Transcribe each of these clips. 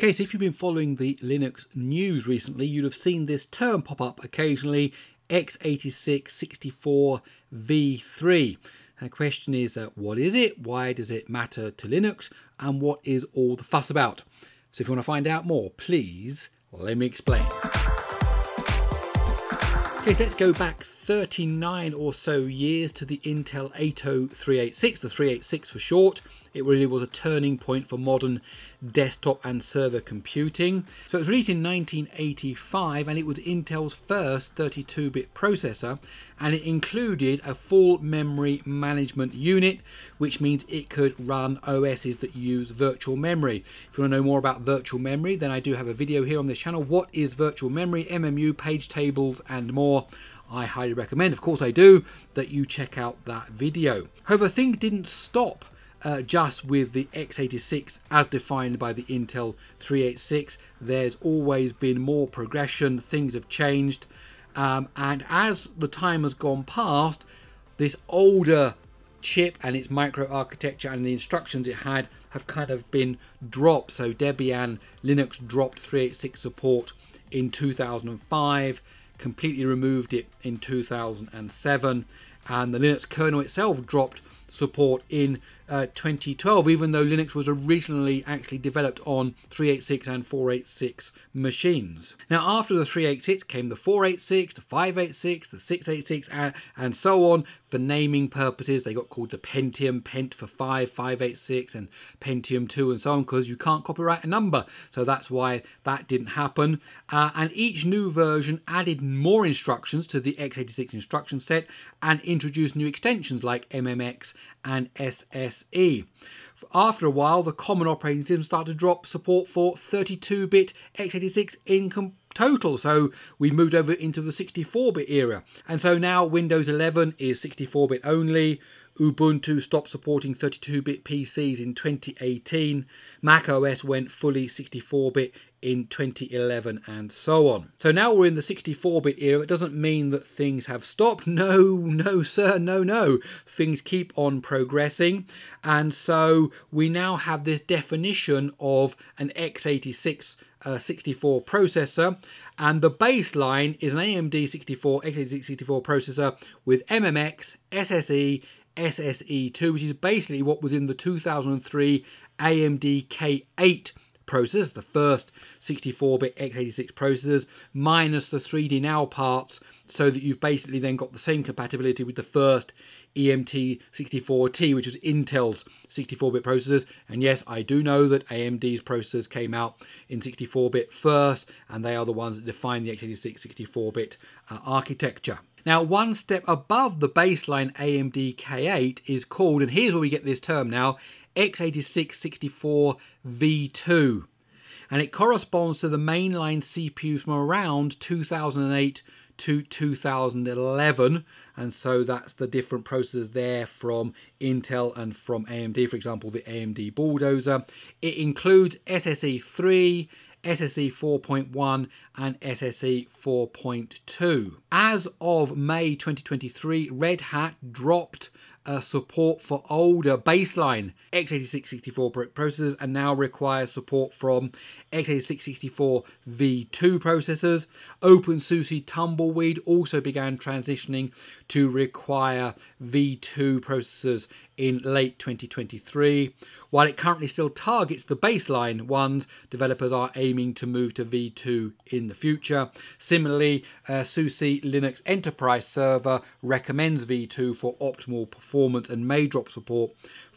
Okay, so if you've been following the Linux news recently, you'd have seen this term pop up occasionally, x86-64v3. The question is, uh, what is it? Why does it matter to Linux? And what is all the fuss about? So if you want to find out more, please let me explain. Okay, so let's go back 39 or so years to the Intel 80386, the 386 for short. It really was a turning point for modern desktop and server computing. So it was released in 1985 and it was Intel's first 32-bit processor and it included a full memory management unit which means it could run OSs that use virtual memory. If you want to know more about virtual memory then I do have a video here on this channel. What is virtual memory, MMU, page tables and more. I highly recommend, of course I do, that you check out that video. However, things didn't stop uh, just with the x86 as defined by the Intel 386. There's always been more progression, things have changed, um, and as the time has gone past, this older chip and its microarchitecture and the instructions it had have kind of been dropped. So Debian Linux dropped 386 support in 2005, completely removed it in 2007, and the Linux kernel itself dropped support in uh, 2012, even though Linux was originally actually developed on 386 and 486 machines. Now, after the 386 came the 486, the 586, the 686, and, and so on. For naming purposes, they got called the Pentium, Pent for 5, 586, and Pentium 2, and so on, because you can't copyright a number. So that's why that didn't happen. Uh, and each new version added more instructions to the x86 instruction set and introduced new extensions like MMX and SSE. After a while, the common operating system started to drop support for 32-bit x86 in total. So we moved over into the 64-bit era. And so now Windows 11 is 64-bit only. Ubuntu stopped supporting 32-bit PCs in 2018. Mac OS went fully 64-bit in 2011 and so on. So now we're in the 64-bit era. It doesn't mean that things have stopped. No, no, sir, no, no. Things keep on progressing. And so we now have this definition of an x86 uh, 64 processor and the baseline is an AMD 64 x86 64 processor with MMX, SSE, SSE2 which is basically what was in the 2003 AMD K8 processors, the first 64-bit x86 processors, minus the 3D Now parts, so that you've basically then got the same compatibility with the first EM64T, which was Intel's 64-bit processors. And yes, I do know that AMD's processors came out in 64-bit first, and they are the ones that define the x86 64-bit uh, architecture. Now, one step above the baseline AMD K8 is called, and here's where we get this term now, x86 64v2 and it corresponds to the mainline CPUs from around 2008 to 2011 and so that's the different processors there from Intel and from AMD for example the AMD Bulldozer. It includes SSE 3 SSE 4.1 and SSE 4.2 as of May 2023 Red Hat dropped uh, support for older baseline x86-64 processors and now requires support from x86-64 v2 processors. OpenSUSE Tumbleweed also began transitioning to require v2 processors in late 2023. While it currently still targets the baseline ones, developers are aiming to move to v2 in the future. Similarly, uh, SUSE Linux Enterprise Server recommends v2 for optimal performance and may drop support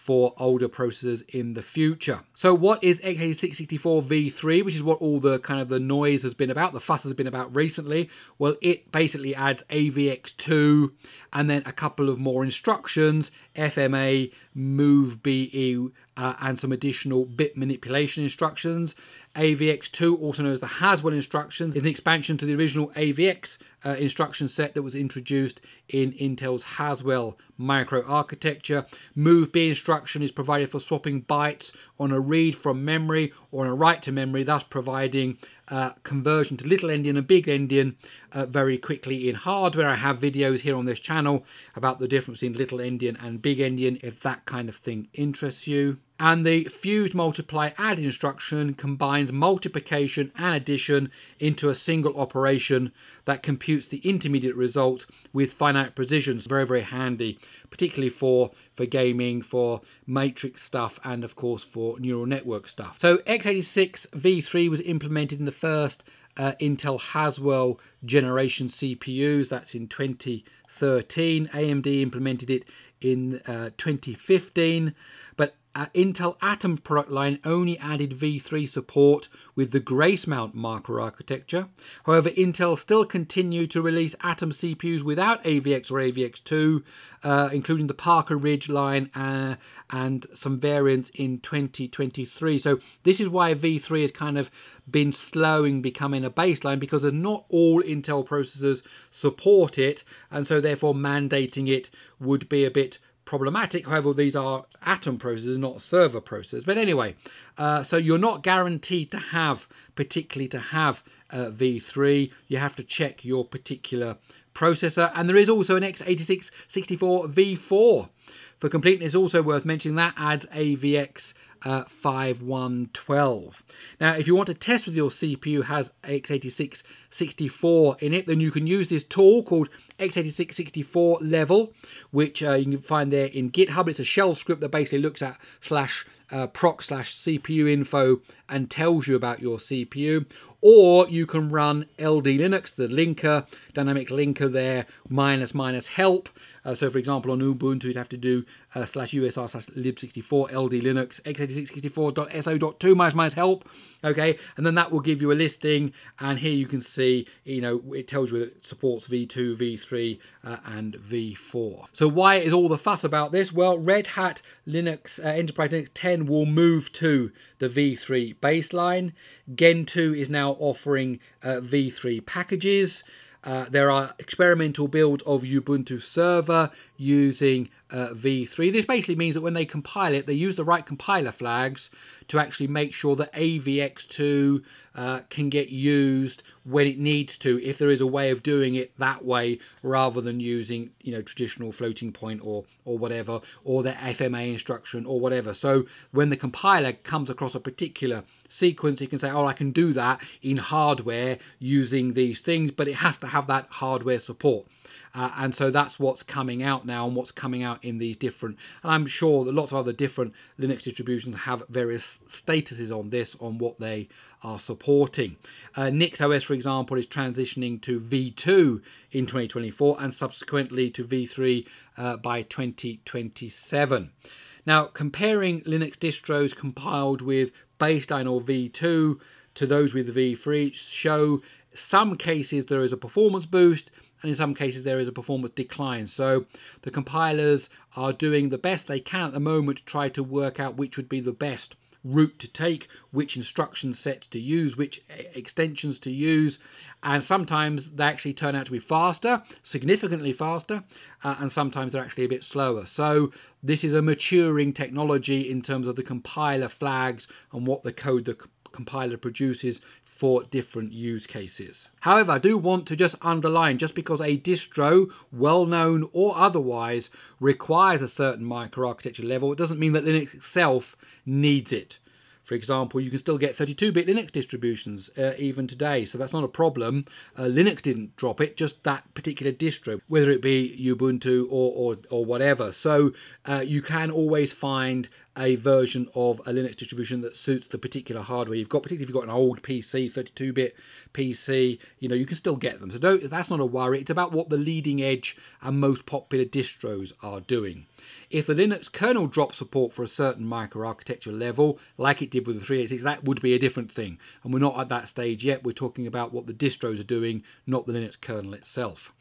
for older processors in the future. So what is x86-64 v3, which is what all the kind of the noise has been about, the fuss has been about recently? Well, it basically adds AVX2 and then a couple of more instructions, FMA, MOVBE, uh, and some additional bit manipulation instructions. AVX2, also known as the Haswell instructions, is an expansion to the original AVX uh, instruction set that was introduced in Intel's Haswell microarchitecture. Move B instruction is provided for swapping bytes on a read from memory or on a write to memory, thus providing uh, conversion to little endian and big endian uh, very quickly in hardware. I have videos here on this channel about the difference in little endian and big endian if that kind of thing interests you. And the fused multiply add instruction combines multiplication and addition into a single operation that computes the intermediate result with finite precision. Very, very handy, particularly for, for gaming, for matrix stuff, and of course for neural network stuff. So x86 v3 was implemented in the first uh, Intel Haswell generation CPUs. That's in 2013. AMD implemented it in uh, 2015. But uh, Intel Atom product line only added V3 support with the Gracemont microarchitecture. However, Intel still continued to release Atom CPUs without AVX or AVX2, uh, including the Parker Ridge line uh, and some variants in 2023. So this is why V3 has kind of been slowing becoming a baseline because not all Intel processors support it, and so therefore mandating it would be a bit problematic. However, these are Atom processors, not server processors. But anyway, uh, so you're not guaranteed to have, particularly to have uh, V3. You have to check your particular processor. And there is also an x86 64 V4. For completeness, also worth mentioning that adds AVX uh, 5112. Now, if you want to test whether your CPU has x86 64 in it, then you can use this tool called x86 64 level, which uh, you can find there in GitHub. It's a shell script that basically looks at slash uh, proc slash CPU info and tells you about your CPU. Or you can run LD Linux, the linker, dynamic linker there, minus minus help. Uh, so for example, on Ubuntu, you'd have to do uh, slash usr slash lib64 ld linux x8664.so.2 minus minus help. Okay, and then that will give you a listing. And here you can see, you know, it tells you it supports V2, V3, uh, and V4. So why is all the fuss about this? Well, Red Hat Linux, uh, Enterprise Linux 10 will move to the V3 baseline. Gentoo is now offering uh, V3 packages. Uh, there are experimental builds of Ubuntu Server using uh, v3. This basically means that when they compile it, they use the right compiler flags to actually make sure that AVX2 uh, can get used when it needs to, if there is a way of doing it that way, rather than using you know traditional floating point or or whatever, or the FMA instruction or whatever. So when the compiler comes across a particular sequence, it can say, oh, I can do that in hardware using these things, but it has to have that hardware support. Uh, and so that's what's coming out now and what's coming out in these different and i'm sure that lots of other different linux distributions have various statuses on this on what they are supporting. Uh, NixOS for example is transitioning to v2 in 2024 and subsequently to v3 uh, by 2027 now comparing linux distros compiled with baseline or v2 to those with v3 show some cases there is a performance boost and in some cases there is a performance decline. So the compilers are doing the best they can at the moment to try to work out which would be the best route to take, which instruction sets to use, which extensions to use, and sometimes they actually turn out to be faster, significantly faster, uh, and sometimes they're actually a bit slower. So this is a maturing technology in terms of the compiler flags and what the code the compiler produces for different use cases. However, I do want to just underline, just because a distro, well known or otherwise, requires a certain microarchitecture level, it doesn't mean that Linux itself needs it. For example, you can still get 32-bit Linux distributions uh, even today, so that's not a problem. Uh, Linux didn't drop it, just that particular distro, whether it be Ubuntu or, or, or whatever. So uh, you can always find a version of a Linux distribution that suits the particular hardware you've got, particularly if you've got an old PC, 32-bit PC, you know, you can still get them. So don't, that's not a worry. It's about what the leading edge and most popular distros are doing. If the Linux kernel drops support for a certain microarchitecture level, like it did with the 386, that would be a different thing. And we're not at that stage yet. We're talking about what the distros are doing, not the Linux kernel itself.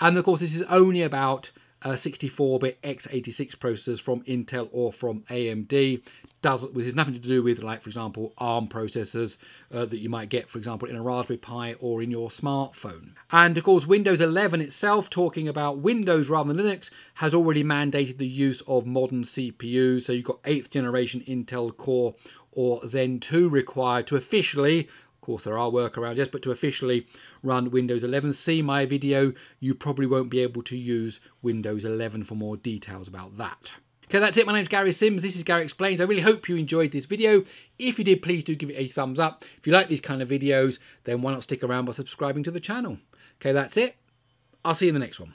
And of course, this is only about 64-bit x86 processors from Intel or from AMD. Does this has nothing to do with, like for example, ARM processors uh, that you might get, for example, in a Raspberry Pi or in your smartphone. And of course, Windows 11 itself, talking about Windows rather than Linux, has already mandated the use of modern CPUs. So you've got 8th generation Intel Core or Zen 2 required to officially of course, there are workarounds, yes, but to officially run Windows 11, see my video. You probably won't be able to use Windows 11 for more details about that. Okay, that's it. My name's Gary Sims. This is Gary Explains. I really hope you enjoyed this video. If you did, please do give it a thumbs up. If you like these kind of videos, then why not stick around by subscribing to the channel? Okay, that's it. I'll see you in the next one.